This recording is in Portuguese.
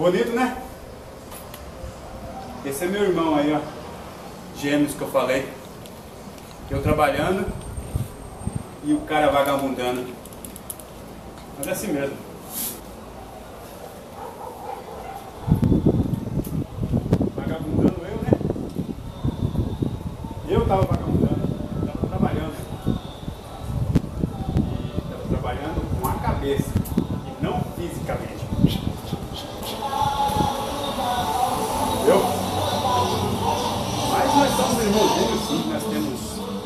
Bonito, né? Esse é meu irmão aí, ó. Gêmeos que eu falei. Eu trabalhando e o cara vagabundando. Mas é assim mesmo. Vagabundando eu, né? Eu tava vagabundando, tava trabalhando. E tava trabalhando com a cabeça e não fisicamente. sim, nós temos